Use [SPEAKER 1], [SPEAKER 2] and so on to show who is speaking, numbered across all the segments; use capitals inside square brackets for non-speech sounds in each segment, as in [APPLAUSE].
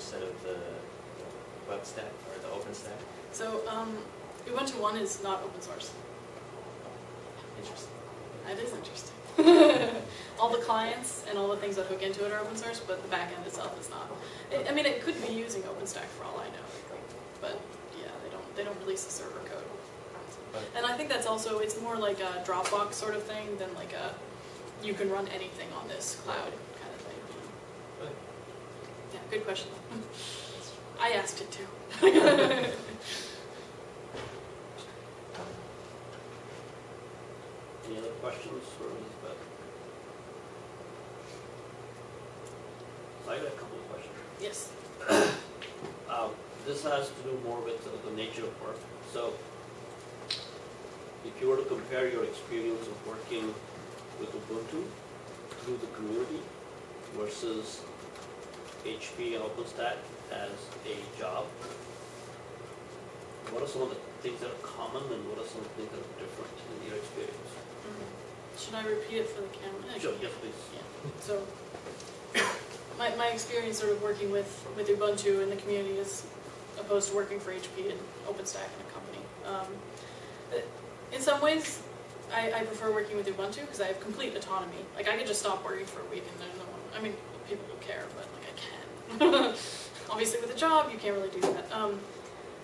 [SPEAKER 1] instead of the web stack or the open stack?
[SPEAKER 2] So um, Ubuntu One is not open source.
[SPEAKER 1] Interesting.
[SPEAKER 2] That is interesting. [LAUGHS] all the clients and all the things that hook into it are open source, but the backend itself is not. I I mean, it could be using OpenStack for all I know, but yeah, they don't they don't release the server code.
[SPEAKER 1] But
[SPEAKER 2] And I think that's also it's more like a Dropbox sort of thing than like a you can run anything on this cloud kind of thing.
[SPEAKER 1] Really?
[SPEAKER 2] Yeah, good question. I asked it too.
[SPEAKER 3] Any other questions for Elizabeth? I got a couple of questions.
[SPEAKER 2] yes.
[SPEAKER 3] Uh, [COUGHS] This has to do more with uh, the nature of work. So if you were to compare your experience of working with Ubuntu through the community versus HP and OpenStack as a job, what are some of the things that are common and what are some of the things that are different in your experience?
[SPEAKER 2] Should I repeat it for the camera?
[SPEAKER 3] Sure, yes, please.
[SPEAKER 2] So, [COUGHS] my, my experience sort of working with, with Ubuntu in the community is opposed to working for HP and OpenStack in a company. Um, in some ways, I, I prefer working with Ubuntu because I have complete autonomy. Like I could just stop working for a week and there's no one. I mean, people will care, but like I can. [LAUGHS] Obviously, with a job, you can't really do that. Um,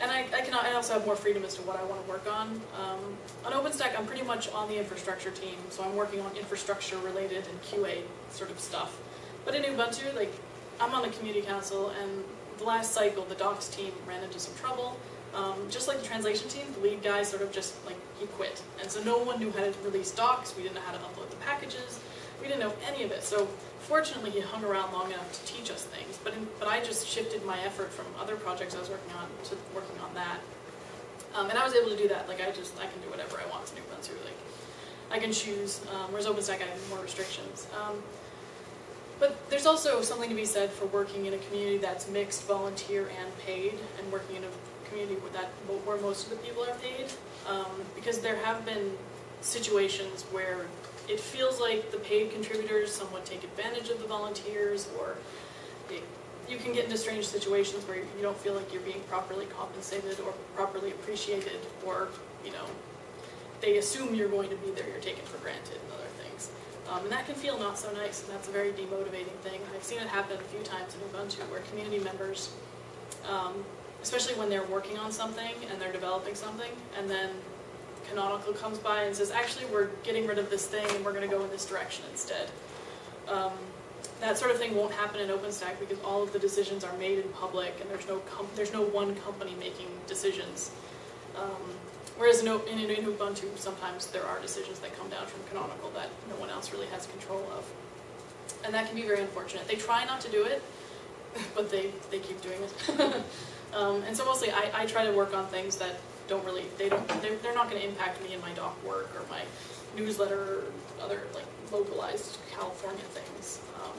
[SPEAKER 2] and I, I can I also have more freedom as to what I want to work on. Um, on OpenStack, I'm pretty much on the infrastructure team, so I'm working on infrastructure related and QA sort of stuff. But in Ubuntu, like I'm on the community council, and the last cycle, the docs team ran into some trouble. Um, just like the translation team, the lead guy sort of just like he quit, and so no one knew how to release docs. We didn't know how to upload the packages. We didn't know any of it. So fortunately, he hung around long enough to teach us things. But in, but I just shifted my effort from other projects I was working on to working on that. Um, and I was able to do that. Like I just I can do whatever I want in Ubuntu. Like I can choose. Um, whereas OpenStack I have more restrictions. Um, but there's also something to be said for working in a community that's mixed, volunteer, and paid, and working in a community where that where most of the people are paid. Um, because there have been situations where it feels like the paid contributors somewhat take advantage of the volunteers, or you can get into strange situations where you don't feel like you're being properly compensated or properly appreciated, or you know, they assume you're going to be there, you're taken for granted, and other things. Um, and that can feel not so nice, and that's a very demotivating thing. I've seen it happen a few times in Ubuntu where community members, um, especially when they're working on something and they're developing something, and then Canonical comes by and says, actually, we're getting rid of this thing and we're going to go in this direction instead. Um, that sort of thing won't happen in OpenStack because all of the decisions are made in public and there's no there's no one company making decisions. Um, whereas in, in, in Ubuntu, sometimes there are decisions that come down from Canonical that no one else really has control of. And that can be very unfortunate. They try not to do it, [LAUGHS] but they, they keep doing it. [LAUGHS] um, and so mostly I, I try to work on things that don't really, they don't, they're, they're not going to impact me in my doc work or my newsletter or other like localized California things. Um,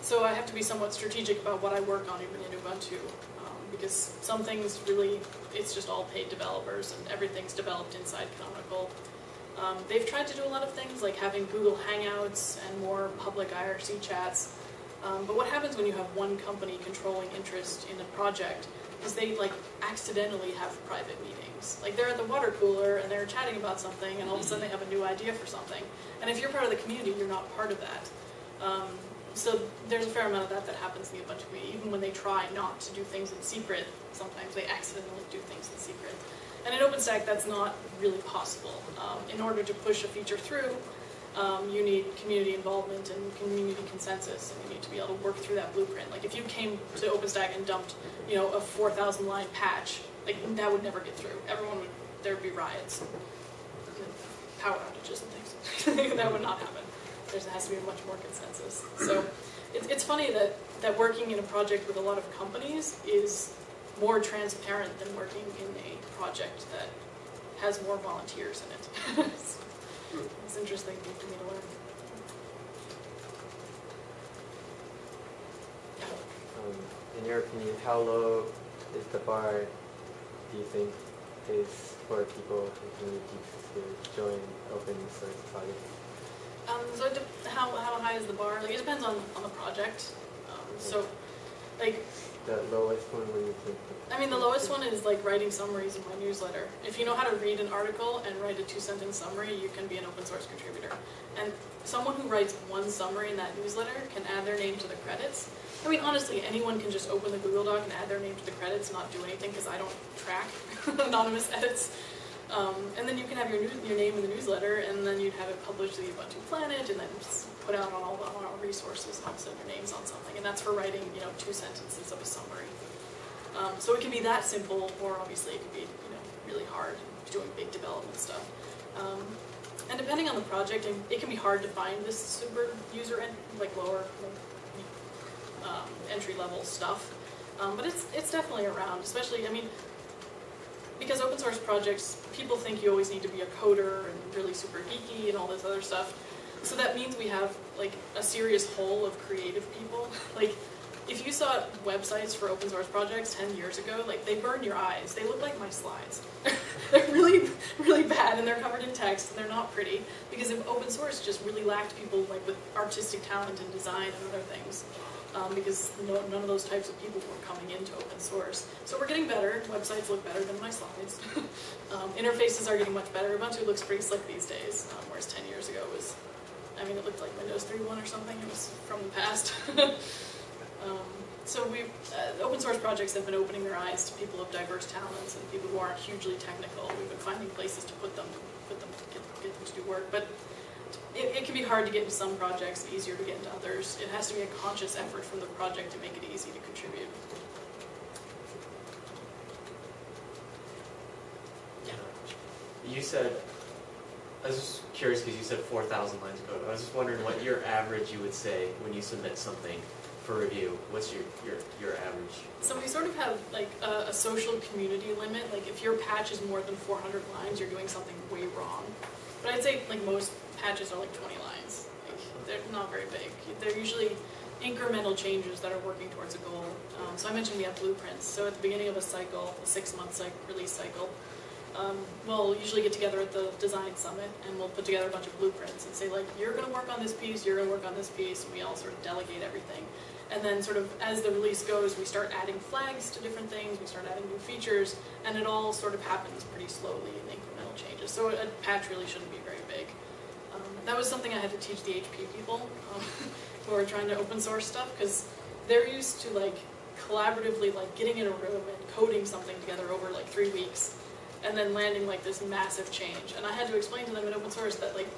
[SPEAKER 2] so I have to be somewhat strategic about what I work on even in Ubuntu um, because some things really, it's just all paid developers and everything's developed inside Canonical. Um, they've tried to do a lot of things like having Google Hangouts and more public IRC chats. Um, but what happens when you have one company controlling interest in a project is they like accidentally have private meetings. Like they're at the water cooler and they're chatting about something and all of a sudden they have a new idea for something. And if you're part of the community, you're not part of that. Um, so there's a fair amount of that that happens in the Ubuntu community. Even when they try not to do things in secret, sometimes they accidentally do things in secret. And in OpenStack, that's not really possible. Um, in order to push a feature through, um, you need community involvement and community consensus, and you need to be able to work through that blueprint. Like if you came to OpenStack and dumped, you know, a 4,000 line patch, like that would never get through. Everyone would, there would be riots, power outages and things. [LAUGHS] that would not happen. There has to be much more consensus. So it's, it's funny that, that working in a project with a lot of companies is more transparent than working in a project that has more volunteers in it. [LAUGHS] it's interesting for me to learn.
[SPEAKER 4] Um, in your opinion, how low is the bar, do you think, is for people in communities to join open source projects?
[SPEAKER 2] Um, so it how, how high is the bar? Like it depends on, on the project. Um, so Like,
[SPEAKER 4] The lowest one, you think?
[SPEAKER 2] I mean, the lowest one is like writing summaries in my newsletter. If you know how to read an article and write a two-sentence summary, you can be an open source contributor. And someone who writes one summary in that newsletter can add their name to the credits. I mean, honestly, anyone can just open the Google Doc and add their name to the credits and not do anything because I don't track [LAUGHS] anonymous edits. Um, and then you can have your, new, your name in the newsletter, and then you'd have it published to the Ubuntu Planet, and then put out on all the on all resources, and all of a sudden name's on something. And that's for writing, you know, two sentences of a summary. Um, so it can be that simple, or obviously it can be, you know, really hard, doing big development stuff. Um, and depending on the project, it can be hard to find this super user, en- like lower, um, entry level stuff. Um, but it's it's definitely around, especially I mean, because open source projects, people think you always need to be a coder and really super geeky and all this other stuff. So that means we have like a serious hole of creative people. [LAUGHS] Like if you saw websites for open source projects 10 years ago, like they burn your eyes. They look like my slides. [LAUGHS] they're really, [LAUGHS] really bad and they're covered in text and they're not pretty because if open source just really lacked people like with artistic talent and design and other things. Um, because no, none of those types of people were coming into open source. So we're getting better. Websites look better than my slides. um, interfaces are getting much better. Ubuntu looks pretty slick these days, um, whereas 10 years ago was, I mean, it looked like Windows 3.1 or something. It was from the past. [LAUGHS] Um, so we, uh, open source projects have been opening their eyes to people of diverse talents and people who aren't hugely technical. We've been finding places to put them, put them, get, get them to do work. But it, it can be hard to get into some projects, easier to get into others. It has to be a conscious effort from the project to make it easy to contribute.
[SPEAKER 1] Yeah. You said, just curious because you said 4,000 lines of code. I was just wondering what your average you would say when you submit something for review. What's your, your, your average?
[SPEAKER 2] So we sort of have like a, a social community limit. Like if your patch is more than 400 lines, you're doing something way wrong. But I'd say like most patches are like 20 lines. Like they're not very big. They're usually incremental changes that are working towards a goal. Um, so I mentioned we have blueprints. So at the beginning of a cycle, a six-month cycle, release cycle, um, we'll usually get together at the design summit and we'll put together a bunch of blueprints and say like, you're going to work on this piece, you're going to work on this piece, and we all sort of delegate everything. And then sort of as the release goes, we start adding flags to different things, we start adding new features, and it all sort of happens pretty slowly in incremental changes. So a patch really shouldn't be very big. Um, that was something I had to teach the HP people um, [LAUGHS] who are trying to open source stuff because they're used to like collaboratively like getting in a room and coding something together over like three weeks and then landing like this massive change. And I had to explain to them in open source that like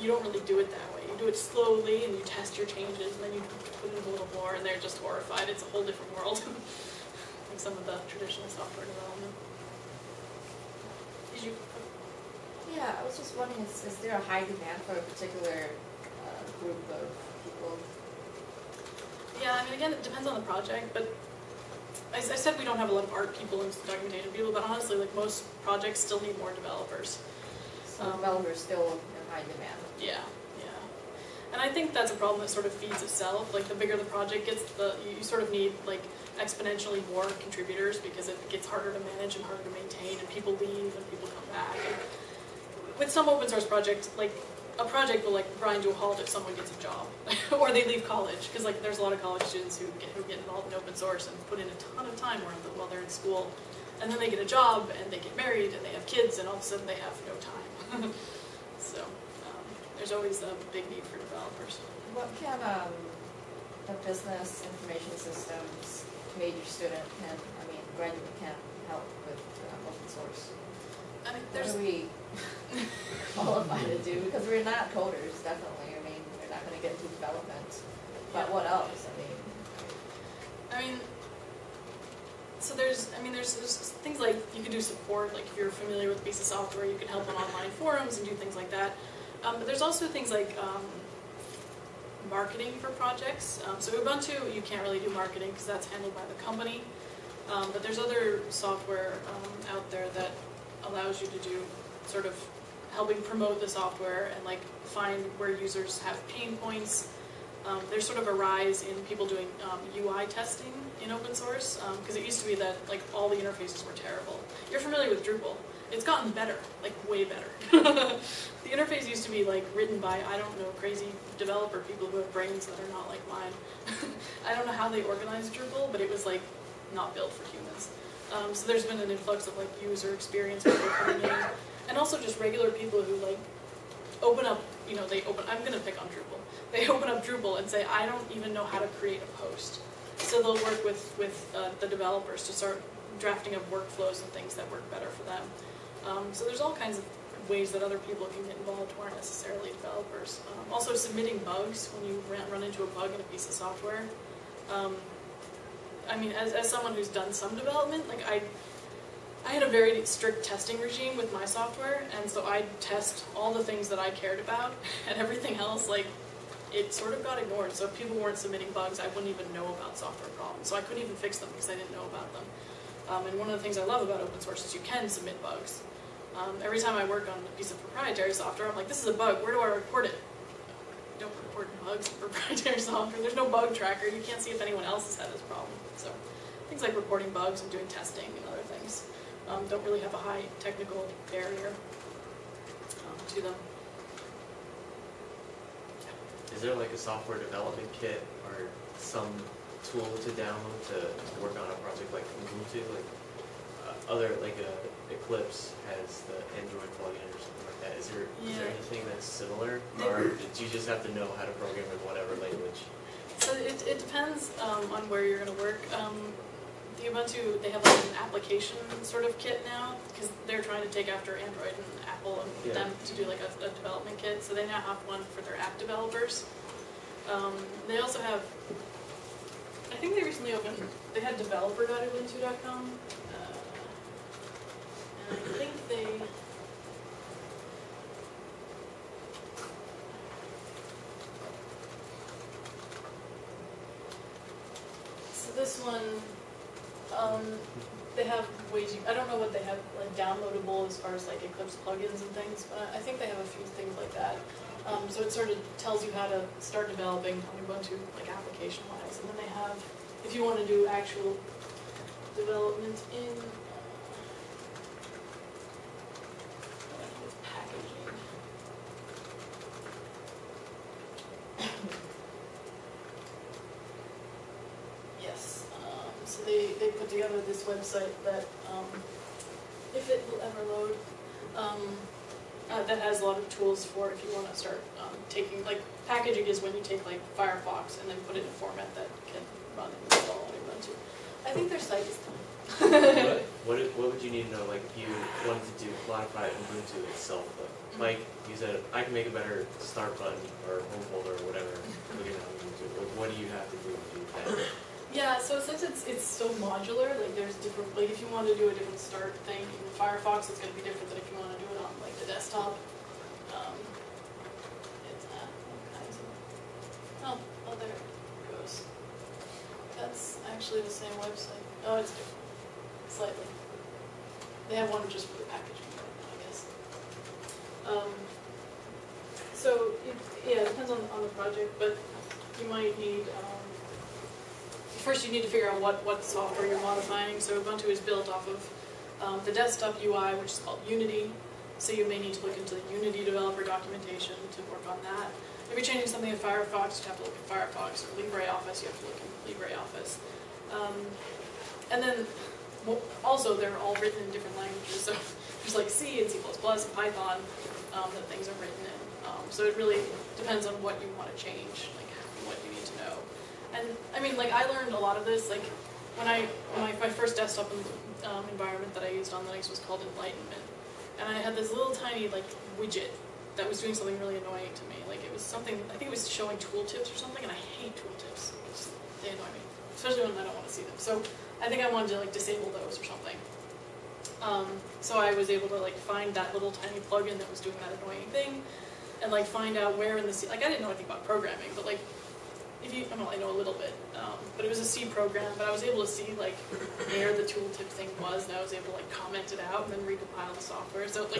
[SPEAKER 2] you don't really do it that way. You do it slowly and you test your changes and then you put in a little more and they're just horrified. It's a whole different world. [LAUGHS] like some of the traditional software development. Did you?
[SPEAKER 5] Yeah, I was just wondering, is, is there a high demand for a particular uh, group of people?
[SPEAKER 2] Yeah, I mean, again, it depends on the project, but I, I said we don't have a lot of art people and documentation people, but honestly, like most projects still need more developers.
[SPEAKER 5] So
[SPEAKER 2] Um,
[SPEAKER 5] developers still in high demand.
[SPEAKER 2] Yeah, yeah. And I think that's a problem that sort of feeds itself. Like the bigger the project gets, the you, you sort of need like exponentially more contributors because it gets harder to manage and harder to maintain, and people leave and people come back. And with some open source projects, like a project will like grind to a halt if someone gets a job [LAUGHS] or they leave college because like there's a lot of college students who get who get involved in open source and put in a ton of time while they're in school, and then they get a job and they get married and they have kids and all of a sudden they have no time. [LAUGHS] so um, there's always a big need for developers.
[SPEAKER 5] What can um, a business information systems major student can, I mean, graduate can help with um, open source?
[SPEAKER 2] I mean,
[SPEAKER 5] What
[SPEAKER 2] there's
[SPEAKER 5] we [LAUGHS] qualify to do? Because we're not coders, definitely. I mean, we're not gonna get into development. But
[SPEAKER 2] Yeah.
[SPEAKER 5] what else? I mean,
[SPEAKER 2] I mean, so there's, I mean, there's, there's things like you can do support, like if you're familiar with a piece of software, you can help on online forums and do things like that. Um, but there's also things like um, marketing for projects. Um, so Ubuntu, you can't really do marketing because that's handled by the company. Um, but there's other software um, out there that allows you to do sort of helping promote the software and like find where users have pain points. Um, there's sort of a rise in people doing um, UI testing in open source, because it used to be that like all the interfaces were terrible. You're familiar with Drupal. It's gotten better, like way better. [LAUGHS] the interface used to be like written by, I don't know, crazy developer people who have brains that are not like mine. [LAUGHS] I don't know how they organized Drupal, but it was like not built for humans. Um, so there's been an influx of like user experience people coming in, and also just regular people who like open up, you know, they open, I'm gonna pick on Drupal. They [LAUGHS] open up Drupal and say, I don't even know how to create a post. So they'll work with, with uh, the developers to start drafting up workflows and things that work better for them. Um, so there's all kinds of ways that other people can get involved who aren't necessarily developers. Um, also submitting bugs when you run into a bug in a piece of software. Um, I mean, as, as someone who's done some development, like I, I had a very strict testing regime with my software, and so I'd test all the things that I cared about, [LAUGHS] and everything else, like, it sort of got ignored. So if people weren't submitting bugs, I wouldn't even know about software problems. So I couldn't even fix them because I didn't know about them. Um, and one of the things I love about open source is you can submit bugs. Um, every time I work on a piece of proprietary software, I'm like, this is a bug, where do I report it? You don't report bugs in proprietary software. There's no bug tracker. You can't see if anyone else has had this problem. So things like reporting bugs and doing testing and other things um, don't really have a high technical barrier um, to them.
[SPEAKER 1] Is there like a software development kit or some tool to download to, work on a project like Ubuntu? Like uh, other like uh, Eclipse has the Android plugin or something like that. Is there is there
[SPEAKER 2] Yeah.
[SPEAKER 1] anything similar, or do you just have to know how to program in whatever language?
[SPEAKER 2] So it, it depends um, on where you're going to work. Um, the Ubuntu, they have like an application sort of kit now, because they're trying to take after Android and Apple and
[SPEAKER 1] Yeah.
[SPEAKER 2] them to do like a, a development kit. So they now have one for their app developers. Um, they also have, I think they recently opened, they had developer.ubuntu.com. Uh, and I think they, So this one, um, they have ways, you, I don't know what they have like downloadable as far as like Eclipse plugins and things, but I think they have a few things like that. Um, so it sort of tells you how to start developing on Ubuntu, like application wise, and then they have, if you want to do actual development in, uh, I think it's packaging. Yes, um, so they, they put together this website that, um, if it will ever load, um, uh, that has a lot of tools for if you wanna start, um, taking, like, packaging is when you take like Firefox and then put it in a format that can run and install on Ubuntu. I think their site is done.
[SPEAKER 1] what, [LAUGHS] what, what would you need to know, like, if you wanted to do modify Ubuntu itself, but,
[SPEAKER 2] Mm-hmm.
[SPEAKER 1] like, you said, I can make a better start button or home folder or whatever, looking at Ubuntu, what, what do you have to do to do that?
[SPEAKER 2] Yeah, so since it's it's so modular, like there's different like if you want to do a different start thing in Firefox, it's going to be different than if you want to do it on like the desktop. Um, it's kinds of. Oh, oh, there it goes. That's actually the same website. Oh, it's different, slightly. They have one just for the packaging, I guess. Um, so it, yeah, it depends on on the project, but you might need. Um, First, you need to figure out what, what software you're modifying. So Ubuntu is built off of um, the desktop UI, which is called Unity. So you may need to look into the Unity developer documentation to work on that. If you're changing something in Firefox, you have to look in Firefox, or LibreOffice, you have to look in LibreOffice. Um, and then, also, they're all written in different languages. [LAUGHS] So there's like C and C++ and Python um, that things are written in. Um, so it really depends on what you want to change, like what you. And I mean, like I learned a lot of this. Like when I my, my first desktop um, environment that I used on Linux was called Enlightenment, and I had this little tiny like widget that was doing something really annoying to me. Like it was something I think it was showing tooltips or something, and I hate tooltips. They annoy me, especially when I don't want to see them. So I think I wanted to like disable those or something. Um, so I was able to like find that little tiny plugin that was doing that annoying thing, and like find out where in the C. Like I didn't know anything about programming, but like if you, well, I know a little bit, um, but it was a C program, but I was able to see like where the tooltip thing was, and I was able to like comment it out and then recompile the software. So like,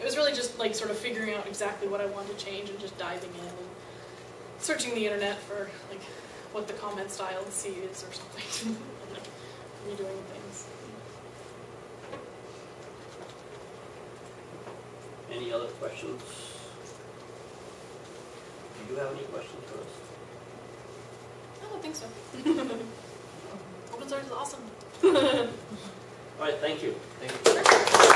[SPEAKER 2] it was really just like sort of figuring out exactly what I wanted to change and just diving in and searching the internet for like what the comment style C is or something. [LAUGHS] and Redoing things.
[SPEAKER 3] Any other questions? Do you have any questions for us?
[SPEAKER 2] don't think so. [LAUGHS] Open source is awesome.
[SPEAKER 3] All right, thank you.
[SPEAKER 1] Thank you.